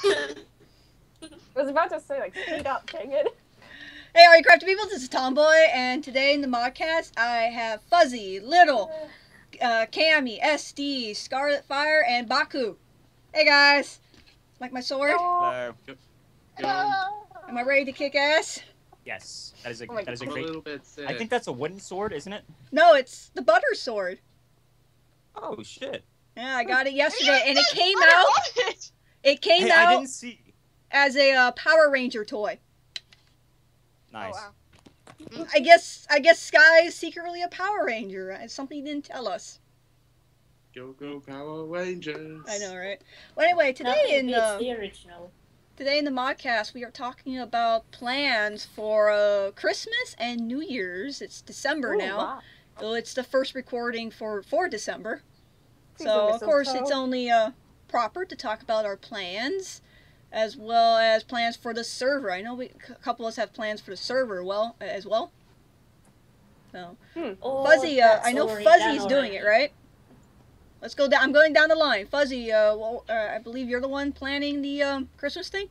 I was about to say, like, speed up, dang it. Hey, all you crafty people, this is Tomboy, and today in the modcast, I have Fuzzy, Little, uh, Cammy, SD, Scarlet Fire, and Baku. Hey guys, like my sword? Hello. Am I ready to kick ass? Yes, that is a Oh that is a I'm a great. little bit sick. I think that's a wooden sword, isn't it? No, it's the butter sword. Oh shit! Yeah, I got it yesterday, and it came out. It came Hey, I out didn't see. as a uh, Power Ranger toy. Nice. Oh, wow. I guess I guess Sky is secretly a Power Ranger. It's something he didn't tell us. Go go Power Rangers. I know, right? Well, anyway, today Nothing in beats uh, the original. today in the modcast we are talking about plans for uh, Christmas and New Year's. It's December Ooh, now. wow. So it's the first recording for for December. Piece So of of course it's only uh, proper to talk about our plans, as well as plans for the server. I know we, a couple of us have plans for the server well as well. So Oh, Fuzzy, uh, I know already Fuzzy's doing it, right? Let's go down. I'm going down the line. Fuzzy, uh, well, uh, I believe you're the one planning the um, Christmas thing.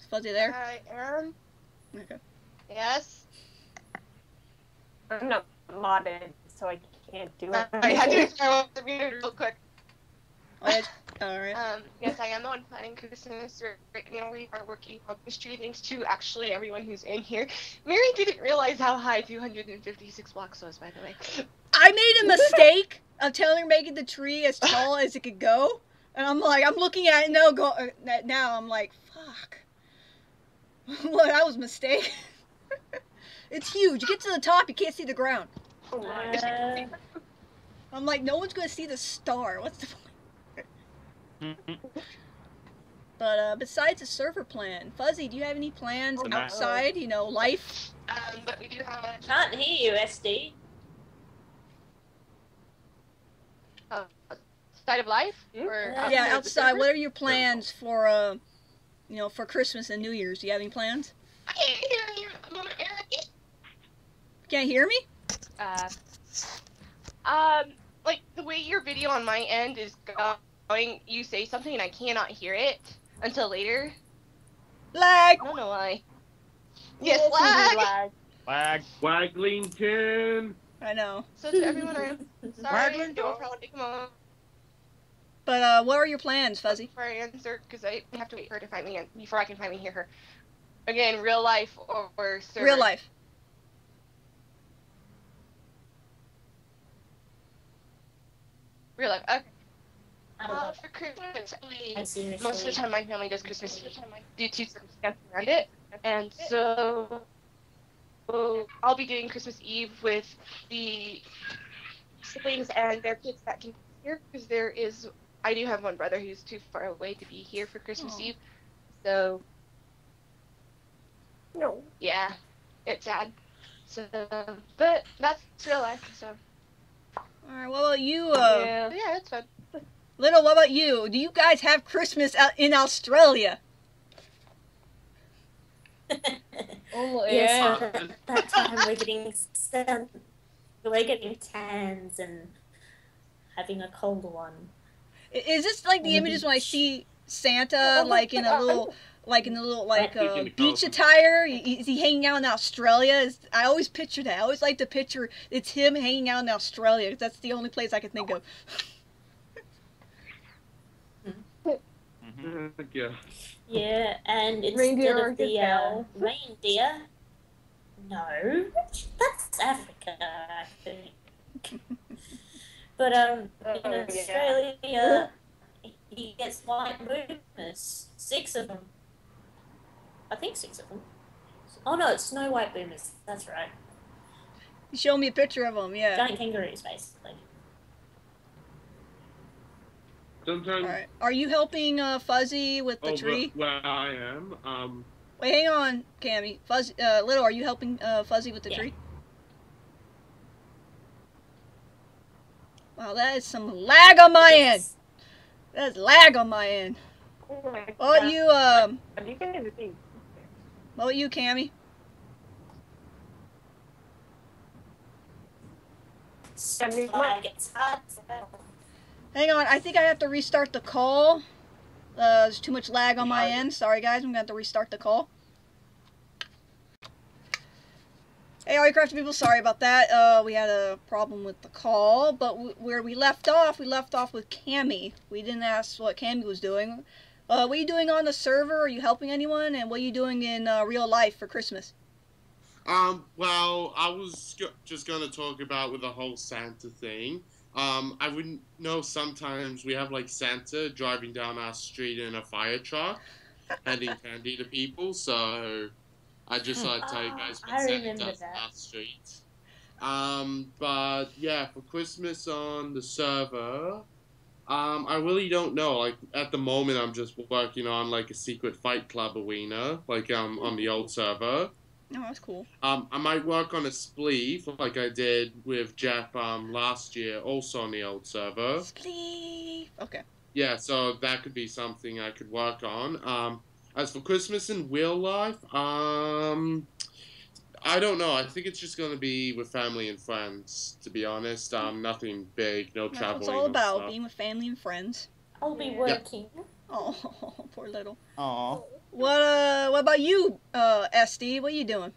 Is Fuzzy there? I am. Okay. Yes. I'm not modded, so I can't do it. I had to throw up the meter real quick. Oh, yeah. All right. Um, yes, I am the one planning Christmas. Right now, we are working on this tree thanks to actually everyone who's in here. Mary didn't realize how high 256 blocks was, by the way. I made a mistake of telling her making the tree as tall as it could go, and I'm like, I'm looking at it now. Go uh, now. I'm like, fuck. well, that was a mistake. it's huge. You get to the top, you can't see the ground. Oh, my. Uh, I'm like, no one's gonna see the star. What's the point? But uh, besides the server plan, Fuzzy, do you have any plans Oh, no. outside? You know, life. Um, but we do have a can't hear you, SD. side of life. Hmm? Or Yeah, yeah, outside. What are your plans for uh, you know, for Christmas and New Year's? Do you have any plans? I can't hear you. I'm on air. Can't hear me? Uh, um, like the way your video on my end is going, you say something and I cannot hear it until later. Lag. I don't know why. Yes, Yes, lag. lag. Flag. Waglington. I know. So to everyone, I'm sorry. Raglan, Don't probably take a moment But uh, what are your plans, Fuzzy? for I answer because I have to wait for her to find me before I can finally hear her. Again, real life or, or server. Real life. Real life. Okay. I don't Uh, know. for Christmas, we- most of the time my family does Christmas Eve due to circumstances around it, and so so I'll be doing Christmas Eve with the siblings and their kids that can be here because there is I do have one brother who's too far away to be here for Christmas Aw. Eve, so No. yeah, it's sad. So, but that's real life. So All right. well, you, uh, yeah. yeah, it's fun. Little? What about you? Do you guys have Christmas out in Australia? Oh, yes, yeah. that time we're getting sun, we're getting tans and having a cold one. Is this like the On the images when I see Santa like in a little, like in a little like uh, Beach beach in the attire? Is he hanging out in Australia? Is, I always picture that. I always like to picture it's him hanging out in Australia. 'cause That's the only place I can think of. Yeah. Yeah, and instead Reindeer of the uh, reindeer, no, that's Africa, I think. But um, Oh, in yeah. Australia, he gets white boomers, six of them. I think six of them. Oh no, it's snow white boomers. That's right. You show me a picture of them, Yeah. Giant kangaroos, basically. Sometimes. All right. Are you helping uh, Fuzzy with the oh, tree? Well, where I am, um, Wait, hang on, Cammy. Fuzzy, uh, Little, are you helping uh, Fuzzy with the Yeah. tree? Wow, that is some lag on my end. Yes. That's lag on my end. Oh my What God. about you, um, You can do the thing. what about you, Cammy? Stuff like it's hard to tell. Hang on, I think I have to restart the call. Uh, there's too much lag on my end. Sorry, guys. I'm gonna have to restart the call. Hey, all you crafty people, sorry about that. Uh, we had a problem with the call, but where we left off, we left off with Cammy. We didn't ask what Cammy was doing. Uh, what are you doing on the server? Are you helping anyone? And what are you doing in uh, real life for Christmas? Um, well, I was just gonna talk about with the whole Santa thing. Um, I wouldn't know. Sometimes we have like Santa driving down our street in a fire truck, handing candy to people. So I just thought I'd tell you guys what I Santa does that. our street. Um, but yeah, for Christmas on the server, um, I really don't know. Like at the moment, I'm just working on like a secret Fight Club arena, like um on the old server. Oh, that's cool. Um, I might work on a spleef like I did with Jeff um, last year, also on the old server. Sleep. Okay. Yeah, so that could be something I could work on. Um, as for Christmas in real life, um, I don't know. I think it's just going to be with family and friends, to be honest. Um, nothing big, no That's traveling. what it's all about, stuff. being with family and friends. I'll be Yeah. working. Oh, poor little. Aw. What uh? What about you, uh, SD? What are you doing?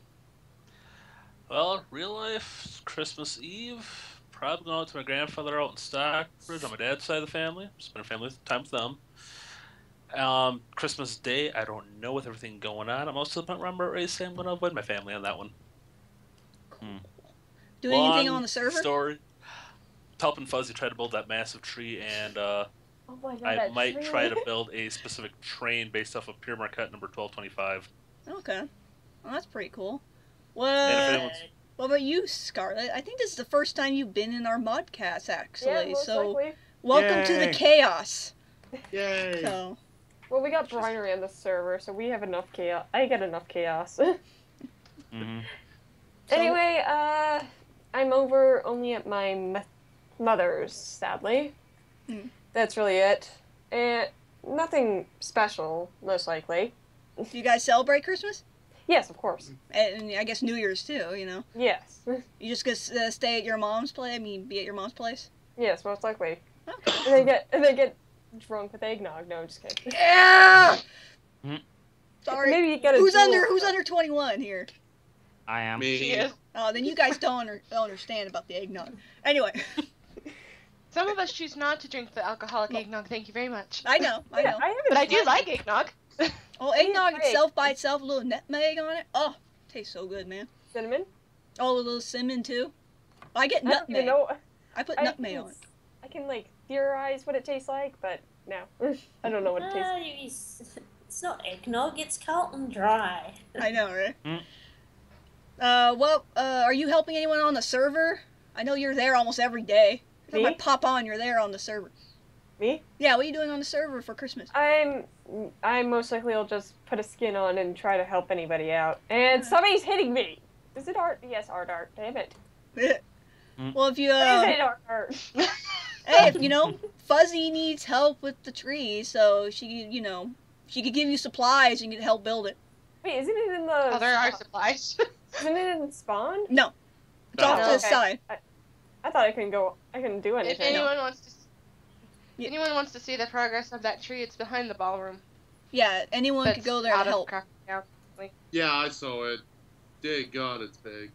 Well, real life, Christmas Eve, probably going out to my grandfather out in Stockbridge on my dad's side of the family. Spend family time with them. Um, Christmas Day, I don't know with everything going on. I'm also ready to say I'm going to avoid my family on that one. Doing anything on the server? Story. And Fuzzy tried to build that massive tree, and uh, Oh my god, I might tree. try to build a specific train based off of Pere Marquette number 1225. Okay. Well, that's pretty cool. What? And if anyone's what about you, Scarlet? I think this is the first time you've been in our modcast, actually. Yeah, most so likely. welcome to the chaos. Yay! So Well, we got Brinery on the server, so we have enough chaos. I get enough chaos. Mm-hmm. So- anyway, uh, I'm over only at my m- mother's, sadly. Hmm. That's really it. And nothing special, most likely. do you guys celebrate Christmas? Yes, of course. And, and I guess New Year's too. You know, Yes. you just gonna uh, stay at your mom's place. I mean, be at your mom's place. yes, most likely. Okay. And they get and they get drunk with eggnog. No, I'm just kidding. Yeah. Mhm. Sorry. Maybe you get a Who's under Who's under twenty one here? I am. Me. She is. Oh, then you guys don't, under, don't understand about the eggnog. Anyway, Some of us choose not to drink the alcoholic No. eggnog. Thank you very much. I know, I Yeah, know. I. But I do like eggnog. Oh, eggnog itself by itself, a little nutmeg on it. Oh, tastes so good, man. cinnamon. Oh, a little cinnamon too. I get I don't nutmeg. even know. I put I nutmeg can, on it. I can like theorize what it tastes like, but no, I don't know what it tastes. No, it's, it's not eggnog, it's Carlton Dry. I know, right? Mm. Uh, well, uh, are you helping anyone on the server? I know you're there almost every day. Every time I Me? pop on, you're there on the server. Me? Yeah, what are you doing on the server for Christmas? I'm I most likely will just put a skin on and try to help anybody out. And somebody's hitting me. Is it art? Yes, art art. Damn it. Well, if you Is uh, it art art? hey, if you know, Fuzzy needs help with the tree, so she, you know, she could give you supplies and you could help build it. Wait, isn't it in the? Oh, there are supplies. Isn't it in spawn? No, it's No. off to the Okay. side. I thought I couldn't go. I couldn't do if anything. anyone wants to, Yeah. anyone wants to see the progress of that tree, it's behind the ballroom. Yeah, anyone could go there out to help. Yeah. Yeah, I saw it. Dear God, it's big.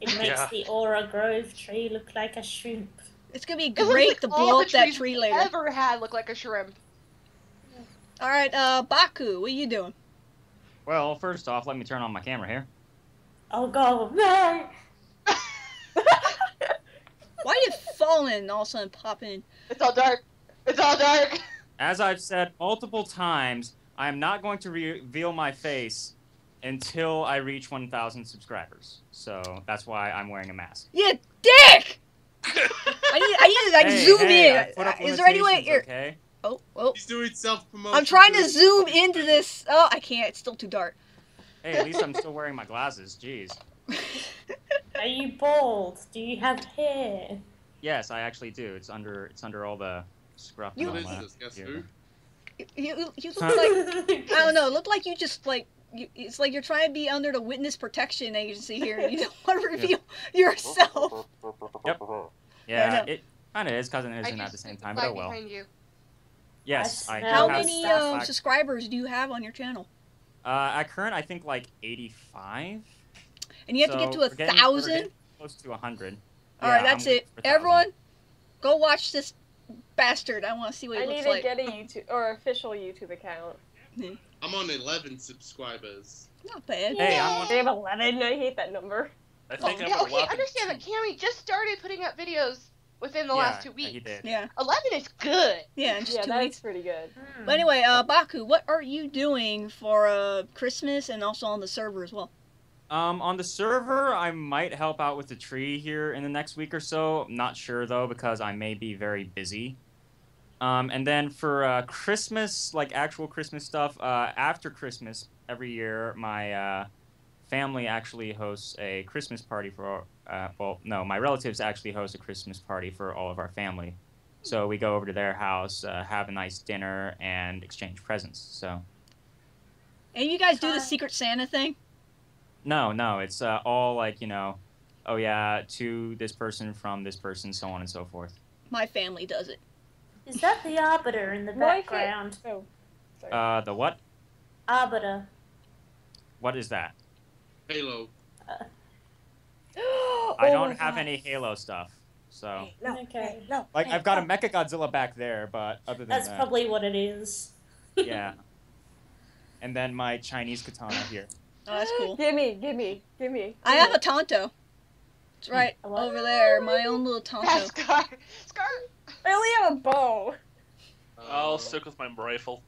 It makes Yeah. the Aura Grove tree look like a shrimp. It's gonna be great like to all blow the up that trees tree we've later. Ever had look like a shrimp. All right, uh, Baku, what are you doing? Well, first off, let me turn on my camera here. Oh god, no! Why did Fallen all of a sudden pop in? It's all dark. It's all dark. As I've said multiple times, I am not going to reveal my face until I reach 1,000 subscribers. So that's why I'm wearing a mask. You dick! I need, I need to like Hey, zoom hey, in. Is there any way here? Okay. Oh, oh. He's doing self promotion. I'm trying to zoom into this. Oh, I can't. It's still too dark. Hey, at least I'm still wearing my glasses. Jeez. Are you bald? Do you have hair? Yes, I actually do. It's under. It's under all the scruff. You- and What all is this? Guess who? You, you look Huh? like I don't know. Look like you just like you, it's like you're trying to be under the witness protection agency here. and You don't want to reveal yourself. Yep. Yeah, it kind of is. Cousin I isn't at the same time, but oh well. behind you. Yes, I do How have many stuff. uh, subscribers do you have on your channel? Uh, at current, I think like 85. And you have to get to a we're getting- we're thousand. Close to 100. All right, Yeah, that's I'm it. for 1,000. Everyone, go watch this bastard. I want to see what I he need to like. get a YouTube or official YouTube account. I'm on 11 subscribers. Not bad. Hey, I'm on They have 11. I hate that number. I think I'm yeah, okay, whopping understand that two. Cammy just started putting up videos within the Yeah, last two yeah, weeks. he did. Yeah, 11 is good. yeah, in just Yeah, two that's weeks. pretty good. Hmm. But anyway, uh, Baku, what are you doing for uh, Christmas and also on the server as well? Um, on the server, I might help out with the tree here in the next week or so. I'm not sure though because I may be very busy. Um, and then for uh, Christmas, like actual Christmas stuff, uh, after Christmas every year, my uh, family actually hosts a Christmas party for. Uh, well, no, my relatives actually host a Christmas party for all of our family. So we go over to their house, uh, have a nice dinner, and exchange presents. So And you guys do the Secret Santa thing? No, no, it's uh, all like you know, oh yeah, to this person from this person, so on and so forth. My family does it. Is that the arbiter in the background? Oh, sorry. Uh, the what? Arbiter. What is that? Halo. I Oh don't my have God. any Halo stuff, so No, Okay. no. like I've got a Mecha Godzilla back there, but other than that. That's that, probably what it is. yeah. And then my Chinese katana here. Oh, that's cool. Gimme, gimme, gimme. I have a tanto. It's right A what? over there, my own little tanto. That's Scar. Scar. I only have a bow. I'll Uh, stick with my rifle.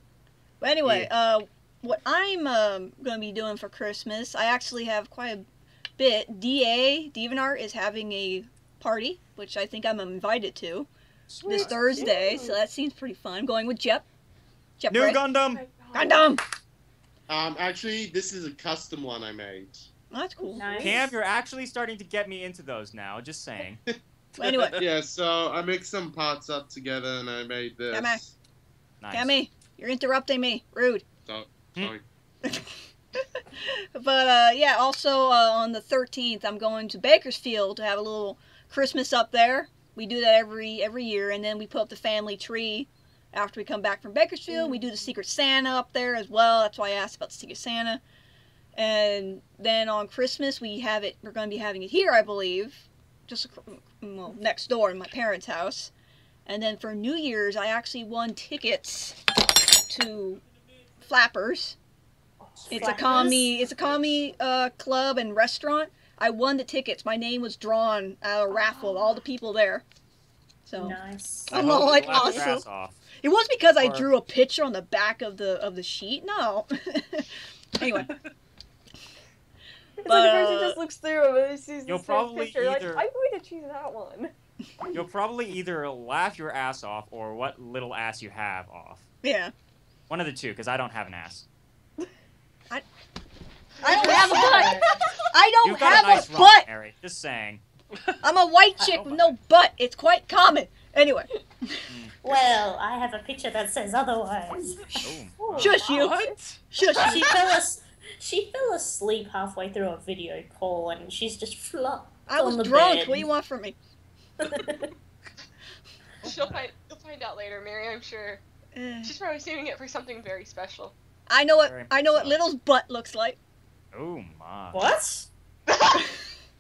But anyway, uh, what I'm um, going to be doing for Christmas, I actually have quite a bit. DA, Deviantart, is having a party, which I think I'm invited to this Sweet. Thursday, so that seems pretty fun. Going with Jep. Jep New Ray. Gundam. Gundam! Um, actually, this is a custom one I made. Oh, that's cool. Nice. Cam, you're actually starting to get me into those now. Just saying. Anyway, Yeah, so I mixed some parts up together and I made this. Come on. Nice. Cammy, you're interrupting me. Rude. So, Hmm. sorry. but uh, yeah, also uh, on the 13th, I'm going to Bakersfield to have a little Christmas up there. We do that every every year, and then we put up the family tree after we come back from Bakersfield. We do the Secret Santa up there as well. That's why I asked about the Secret Santa. And then on Christmas, we have it. We're going to be having it here, I believe, just well, next door in my parents' house. And then for New Year's, I actually won tickets to Flappers. It's a comedy. It's a comedy uh, club and restaurant. I won the tickets. My name was drawn at a raffle. of All the people there. So Nice. I I'm hope all like awesome. it was because I drew a picture on the back of the of the sheet. No. anyway, It's But, like the person just looks through him and he sees You'll this probably picture. Like, I'm going to choose that one. You'll probably either laugh your ass off or what little ass you have off. yeah. One of the two, because I don't have an ass. I I don't have a butt. I don't You've got have a nice a rump, butt. Mary. Just saying. I'm a white chick with no butt. It's quite common. Anyway, Well, I have a picture that says otherwise. Oh, shush you. What? Shush She you. fell as- she fell asleep halfway through a video call and she's just flopped I was on the drunk. bed. What do you want from me? She'll find. You'll find out later, Mary. I'm sure. Eh. She's probably saving it for something very special. I know what Very I know what so. Little's butt looks like. oh my. what?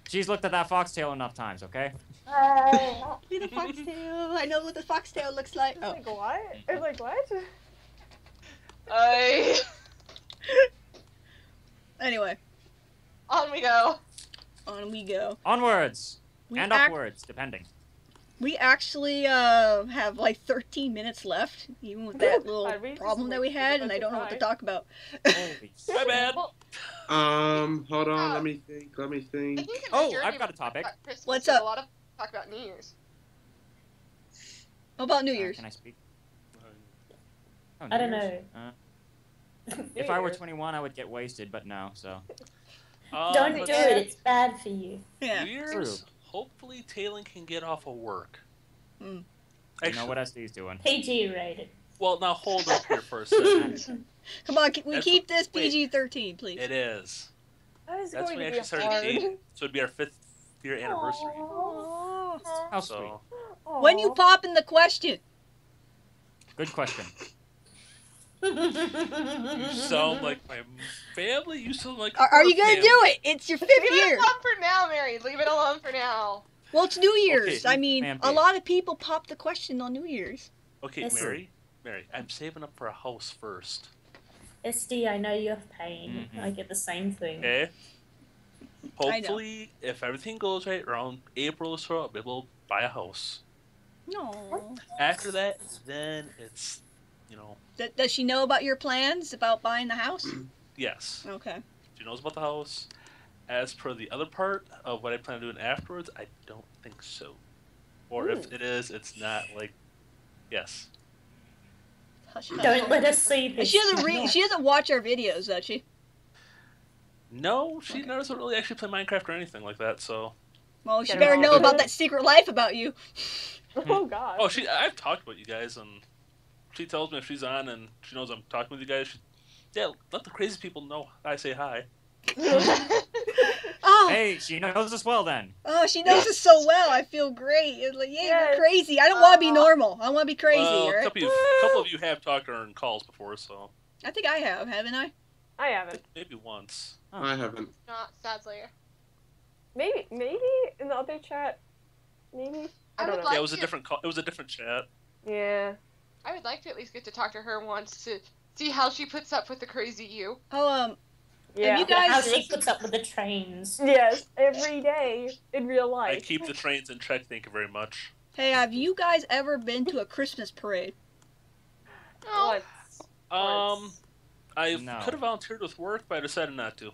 She's looked at that foxtail enough times, okay? Uh, Little foxtail. I know what the foxtail looks like. It's Oh. like, what? It's like, what? I. Anyway, On we go. on we go. Onwards We and ac- upwards, depending. We actually uh, have like 13 minutes left, even with that little problem that we had, and I don't know what to talk about. Holy My bad. Um, hold on, Uh, let me think, let me think. think Oh, I've got a topic. talk about What's up? A lot of talk about New Year's. How about New Uh, Year's? can I speak? Oh, I don't New know. Uh, if I were 21, I would get wasted, but no, so. Um, Don't do it. It's bad for you. Yeah. New Year's, True. Hopefully Talon can get off of work. Hmm. You know what SD's doing. PG rated. well, now hold up here for a second. Come on, we That's- keep this. PG-13, please. it is. That is That's going when we actually started hard. dating. So it'd be our fifth year anniversary. Aw. How sweet. So When you pop in the question? Good question. You sound like my family. You sound like. Are, are you gonna family. do it? It's your fifth Leave it year. alone for now, Mary. Leave it alone for now. Well, it's New Year's. Okay, I mean, ma'am, a please. lot of people pop the question on New Year's. Okay, Yes. Mary. Mary, I'm saving up for a house first. SD, I know you're pain. Mhm. I get the same thing. Okay. Hopefully, if everything goes right around April or so, I'll be able to buy a house. No. After that, then it's, you know, D- does she know about your plans about buying the house? yes. Okay. She knows about the house. As per the other part of what I plan on doing afterwards, I don't think so. Or if it is, it's not like, yes. Hush, hush. Don't let us see And this. She doesn't read. She doesn't watch our videos, does she? No, she Okay. doesn't really actually play Minecraft or anything like that. So, Well, she Get better know about that secret life about you. Oh God. oh, she I've talked about you guys, and she tells me if she's on and she knows I'm talking with you guys. She, yeah, let the crazy people know I say hi. Oh, Hey, she knows us well then. oh, she knows us so well. I feel great. It's like, yeah, Yes. you're crazy. I don't want to be normal. I want to be crazy. well, all a couple, of, you, couple of you have talked to her in calls before, so I think I have, haven't I? I haven't. maybe once. Oh. I haven't. Not sadly. Maybe, maybe in the other chat. Maybe. I I don't would know. like yeah, it was a different call. It was a different chat. Yeah. I would like to at least get to talk to her once to see how she puts up with the crazy you. Oh, um, Yeah. you Yeah, how she puts up with the trains. Yes, every day in real life. I keep the trains in check. Thank you very much. hey, have you guys ever been to a Christmas parade? Oh, Once. Um, I No. could have volunteered with work, but I decided not to.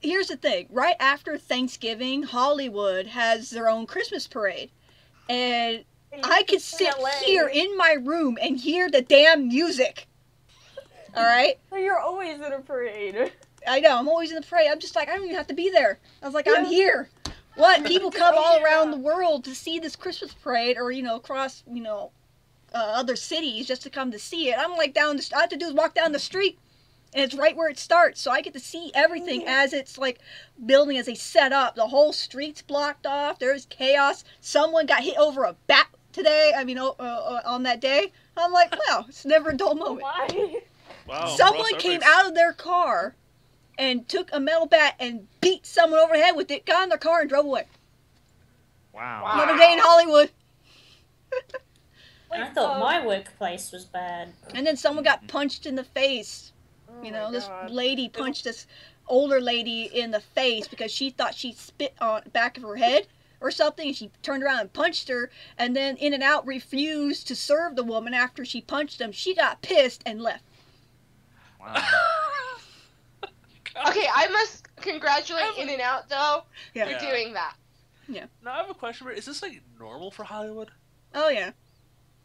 Here's the thing. Right after Thanksgiving, Hollywood has their own Christmas parade, and I could sit here in my room and hear the damn music. All right. So you're always in a parade. I know. I'm always in the parade. I'm just like I don't even have to be there. I was like I'm here. What? People come all Yeah. around the world to see this Christmas parade, or you know, across you know, uh, other cities just to come to see it. I'm like down. The, all I have to do is walk down the street, and it's right where it starts. So I get to see everything Yeah. as it's like building as they set up. The whole street's blocked off. There's chaos. Someone got hit over a bat today. I mean, oh, uh, on that day. I'm like, wow, it's never a dull moment. Why? Wow. Someone Ross, came out of their car and took a metal bat and beat someone over the head with it, got in their car and drove away. Wow. Another day in Hollywood. I thought my workplace was bad. And then someone got punched in the face. oh You know, this lady punched this older lady in the face because she thought she spit on back of her head or something. And she turned around and punched her. And then In and Out refused to serve the woman after she punched them. She got pissed and left. Wow. okay. I must congratulate In and Out though Yeah. for Yeah. doing that. Yeah. Now I have a question. Is this like normal for Hollywood? Oh, yeah.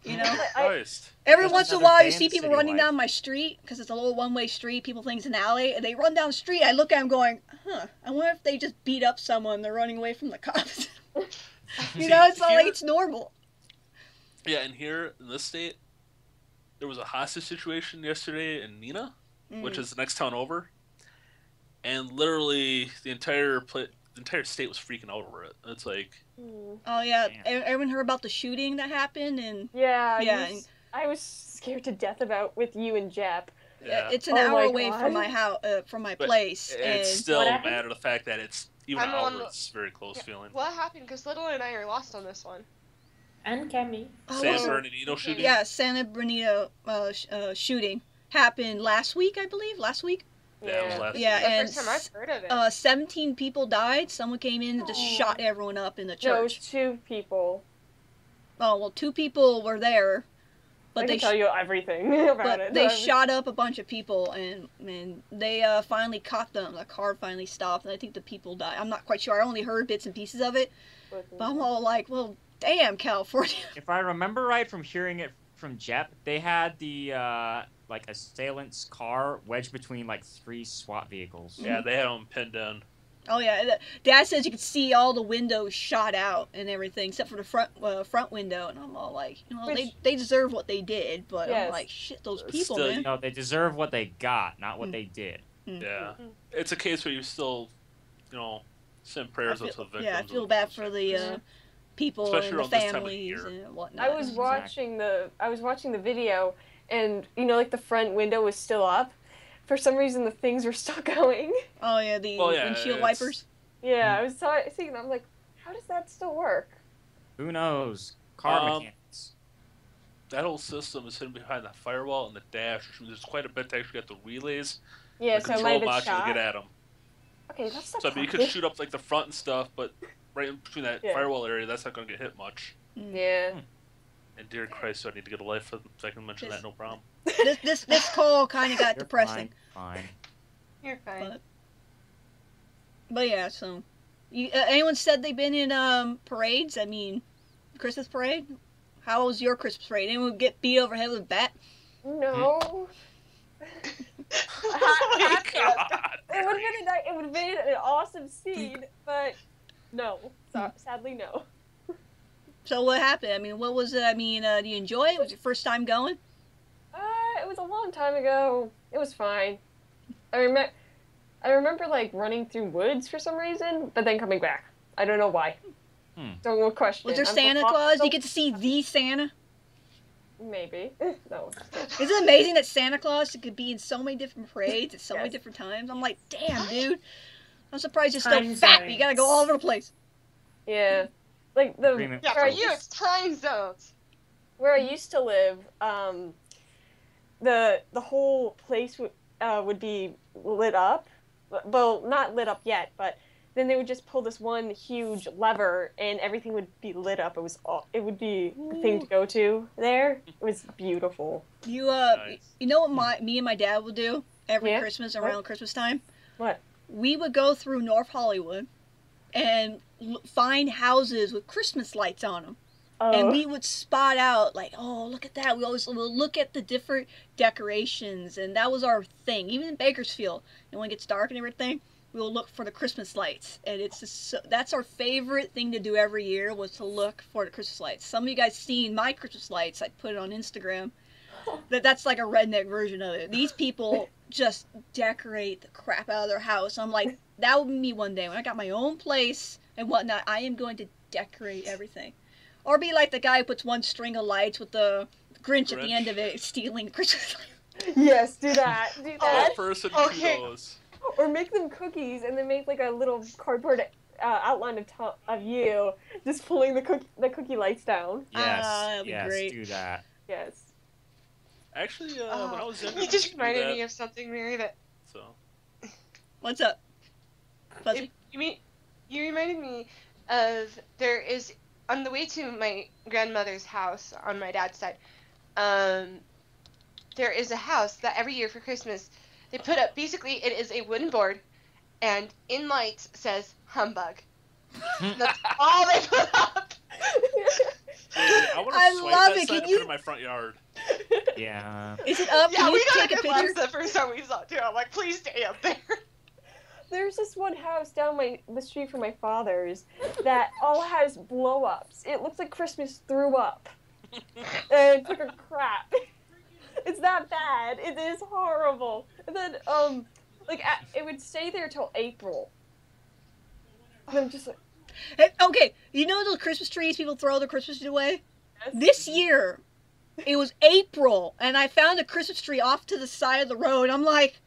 You know? I- Christ. Every Just once in a while, you see people running life. down my street because it's a little one-way street. People think it's an alley, and they run down the street. I look at them, going, "Huh? I wonder if they just beat up someone. They're running away from the cops." you See, know, it's not like it's normal. Yeah, and here in this state, there was a hostage situation yesterday in Nina, which Mm. is the next town over, and literally the entire pla- the entire state was freaking out over it. It's like, Hmm. Oh yeah, Damn. E- everyone heard about the shooting that happened, and Yeah. Yeah, you s- I was scared to death about with you and Jep. yeah, it's an Oh hour away God. from my house, uh, from my But place, and it's still What a matter of the fact that it's even I'm on very close Yeah. feeling. What happened? Because Little and I are lost on this one. And Cammy. Oh, San was it- Bernardino shooting. yeah, Santa Bernardino uh, sh- uh, shooting happened last week, I believe. Last week. Yeah, it was last Yeah, the and first time I've heard of it. Uh, 17 people died. Someone came in and just Oh. shot everyone up in the No, it was two people. Oh well, two people were there, but I they can sh- tell you everything about but it. they I- shot up a bunch of people and and they uh, finally caught them. The car finally stopped, and I think the people died. I'm not quite sure. I only heard bits and pieces of it, but I'm all like, well, damn, California. if I remember right from hearing it from Jep, they had the uh, like assailant's car wedged between like three SWAT vehicles. Yeah, they had them pinned in. Oh yeah, Dad says you could see all the windows shot out and everything except for the front uh, front window, and I'm all like, you know, they Which- they deserve what they did, but I'm like, shit, those people, Still, You man. know, they deserve what they got, not what Mm. they did. Yeah, Mhm. it's a case where you still, you know, send prayers I up to the victims. yeah, I feel bad for the uh, people Especially and the around this time of the families and whatnot. I was Exactly. watching the I was watching the video, and you know, like the front window was still up. For some reason, the things were still going. Oh yeah, the Well, yeah, windshield it's- wipers. Yeah, mm. I was saw- seeing. I'm like, how does that still work? Who knows? Car Um, mechanics. That whole system is hidden behind the firewall and the dash, which means there's quite a bit to actually get the relays, Yeah, the so it might control have been to shot. get at them. Okay, that's not. So I mean, you could shoot up like the front and stuff, but right in between that Yeah. firewall area, that's not going to get hit much. Mm. Yeah. Hmm. And dear Christ, so I need to get a life so I can mention that, no problem. this this this call kind of got You're depressing. Fine. fine. You're fine. But, but yeah, so you, uh, anyone said they've been in um parades? I mean, Christmas parade. How was your Christmas parade? Anyone get beat over head with a bat? No. oh my god! It would have been a it would have been an awesome scene, but no. So, sadly, no. So what happened? I mean, what was it? I mean, uh, do you enjoy it? Was it your first time going? Uh, it was a long time ago. It was fine. I remember, I remember like running through woods for some reason, but then coming back. I don't know why. Hmm. Don't know question. Was there I'm Santa so- Claus? so- Did you get to see the Santa? Maybe. no. Isn't it amazing that Santa Claus could be in so many different parades at so many different times? I'm like, damn, dude. I'm surprised you're still Time fat. but You gotta go all over the place. Yeah. Like the Agreement. Yeah, where, for you, it's time zones. where I used to live, um, the the whole place would uh, would be lit up. Well, not lit up yet, but then they would just pull this one huge lever and everything would be lit up. It was all, it would be the thing to go to there. It was beautiful. You uh, Nice. you know what my me and my dad would do every Yeah? Christmas What? around Christmas time? What? We would go through North Hollywood and l- find houses with Christmas lights on them. Oh, and we would spot out like oh look at that. We always will look at the different decorations and that was our thing. Even in bakersfield and when it gets dark and everything we will look for the christmas lights. And it's just so, that's our favorite thing to do every year was to look for the christmas lights. Some of you guys seen my christmas lights i put it on instagram. That that's like a redneck version of it. These people just decorate the crap out of their house. I'm like that would be me one day. When i got my own place and whatnot i am going to decorate everything or be like the guy who puts one string of lights with the Grinch, at the end of it stealing the Christmas lights. yes, do that. Do Oh, that. person Okay. kudos. Or make them cookies and then make like a little cardboard uh, outline of to- of you just pulling the cook- the cookie lights down. Yes. Ah, that'd be yes. great. Do that. Yes. Actually, uh, when I was younger, you just we used to do reminded me of something, Mary. That So, What's up? Fuzzy? If you mean you reminded me of there is on the way to my grandmother's house on my dad's side. Um, there is a house that every year for Christmas they put up. Basically, it is a wooden board, and in lights says humbug. That's all they put up. I want to I swipe love that it. sign Can and put you- it in my front yard. Yeah. Is it up? yeah, Can we you got take a a good picture? laugh the first time we saw it too. I'm like, please stay up there. There's this one house down my the street from my father's that all has blow ups. It looks like Christmas threw up. and took a crap. It's that bad. It is horrible. And then um like at, it would stay there till April. And I'm just like Hey, okay, you know those Christmas trees people throw their Christmas tree away? yes. This year, it was April, and I found a Christmas tree off to the side of the road. I'm like,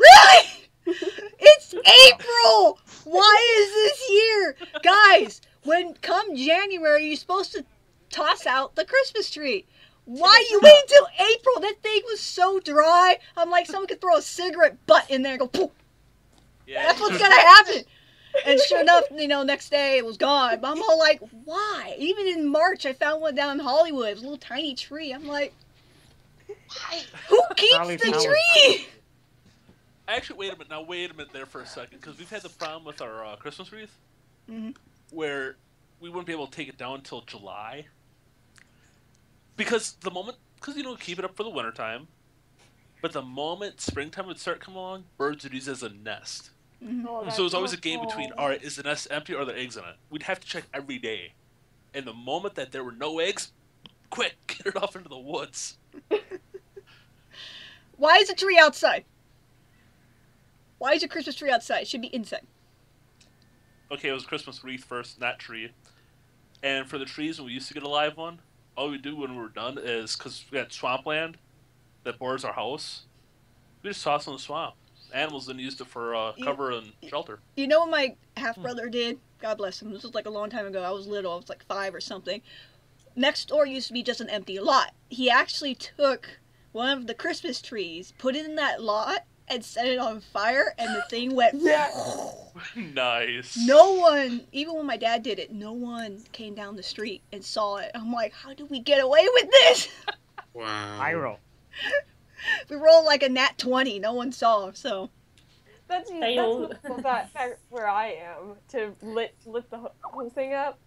really? It's April! Why is this year? Guys, when come January, you're supposed to toss out the Christmas tree. Why you wait until April? That thing was so dry. I'm like, someone could throw a cigarette butt in there and go, poof. Yeah, That's what's gonna happen. And sure enough, you know, next day it was gone. But I'm all like, why? Even in March, I found one down in Hollywood. It was a little tiny tree. I'm like, Why? who keeps Probably the tree? Actually, wait a minute. Now, wait a minute there for a second, because we've had the problem with our uh, Christmas wreath, Mhm. where we wouldn't be able to take it down until July. Because the moment, because you know, keep it up for the wintertime, but the moment springtime would start coming along, birds would use it as a nest. Oh, so it was always a that's game between, all right, is the nest empty or are there eggs in it? We'd have to check every day. And the moment that there were no eggs, quick, get it off into the woods. Why is the tree outside? Why is your Christmas tree outside? It should be inside. okay, it was Christmas wreath first, not tree. And for the trees, when we used to get a live one, all we do when we were done is because we had swampland that borders our house, we just toss it in the swamp. Animals then used it for uh, You- cover and shelter. You know what my half brother did? God bless him. This was like a long time ago. I was little. I was like five or something. Next door used to be just an empty lot. He actually took one of the Christmas trees, put it in that lot, and set it on fire, and the thing went. yeah. nice. No one, even when my dad did it, no one came down the street and saw it. I'm like, how did we get away with this? Wow. Viral. we rolled like a nat 20. No one saw. So That's, that's what- that, that where I am to lit lit the whole thing up.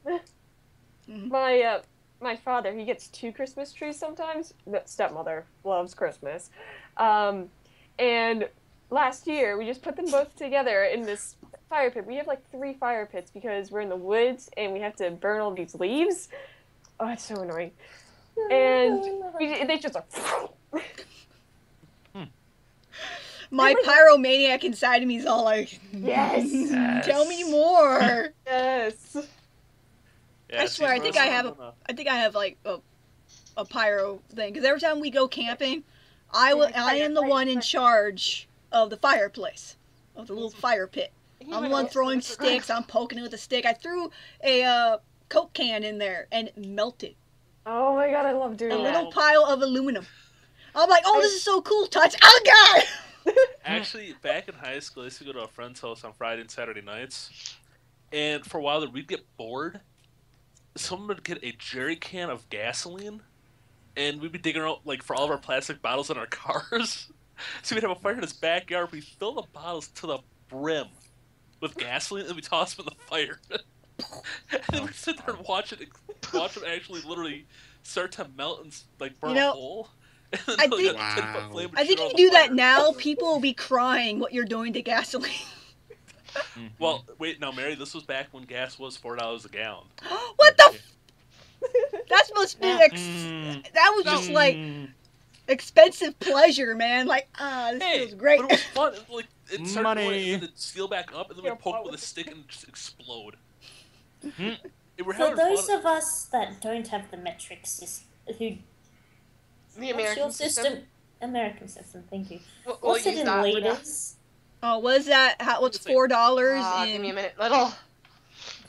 Mhm. My uh, my father he gets two Christmas trees sometimes. That stepmother loves Christmas, um, and last year we just put them both together in this fire pit. We have like three fire pits because we're in the woods and we have to burn all these leaves. Oh, it's so annoying. And we, they just are. my pyromaniac inside of me is all like, Yes. tell me more. yes. Yeah, I swear, I think I have uh, I think I have like a, a pyro thing because every time we go camping, I will, I am the one in charge of the fireplace, of the little fire pit. You I'm the one throwing sticks. I'm poking it with a stick. I threw a uh, coke can in there and it melted. Oh my god, I love doing A that. little pile of aluminum. I'm like, oh, this is so cool. Touch. Oh god. Actually, back in high school, I used to go to a friend's house on Friday and Saturday nights, and for a while there, we'd get bored. Someone would get a jerry can of gasoline, and we'd be digging out like for all of our plastic bottles in our cars. so we'd have a fire in his backyard. We fill the bottles to the brim with gasoline, and we toss them in the fire. and then we sit there and watch it, watch them actually literally start to melt and like burn You know, a hole. I think- Wow. I think if you the do that now, people will be crying what you're doing to gasoline. Well, wait, now, Mary. This was back when gas was four dollars a gallon. what the? F- that must be ex- Mm. that was just like Mm. expensive pleasure, man. Like, ah, this Hey, feels great. but it was fun. Like it started Money. going and then it'd seal back up, and then we poke with a stick and just explode. Mhm. It were For having those fun. of us that don't have the metric system, who The what's American your system. system? American system. Thank you. We'll, we'll What's it in that liters? Oh, what is that? How, what's It's four dollars? Ah, give me a minute, little.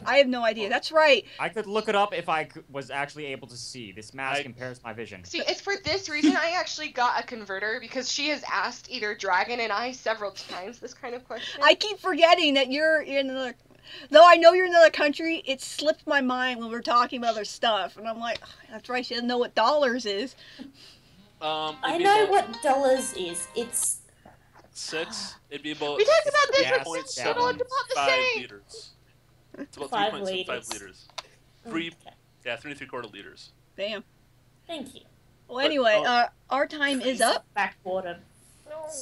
I have no idea. That's right. I could look it up if I was actually able to see. This mask I- impairs my vision. See, it's for this reason I actually got a converter because she has asked either Dragon and I several times this kind of question. I keep forgetting that you're in another. Though I know you're in another country, it slipped my mind when we are talking about other stuff, and I'm like, "Oh, that's right. She doesn't know what dollars is. Um, I know about what dollars is. It's six. It'd be about we talked about this Gas for point six little about the five same. liters. It's about Five three point seven five liters. liters. Three, Okay. yeah, three and three quarter liters. Damn. Thank you. Well, anyway, oh. uh, our time is up. Backwater.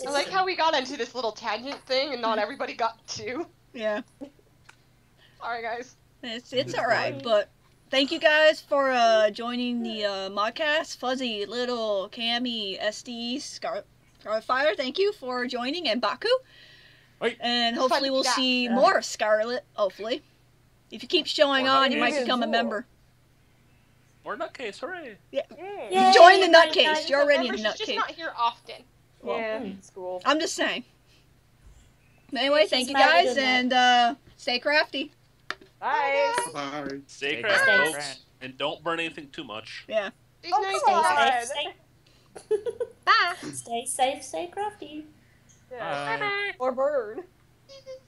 I like how we got into this little tangent thing and not everybody got to. Yeah, Sorry, guys. it's it's all right. But thank you guys for uh, joining the uh, modcast. Fuzzy, Little, Cammy, SD, Scar- Scarlet Fire. Thank you for joining, and Baku. Oi. And hopefully fun we'll be see Yeah. more Scarlet. Hopefully, if you keep showing Or on, you might become a member. Or nutcase, hooray! Yeah. Yay, Join the nutcase. You're already a Remember, she's just nutcase. not here often. Well, yeah, it's cool. I'm just saying. Anyway, She's thank you guys, and uh, stay crafty. Bye. Bye. Stay Stay craft, craft. folks, and don't burn anything too much. Yeah. These Oh, nice come guys. on. Stay safe. Bye. Stay safe, stay crafty. Yeah. Bye. Or bird. Bye.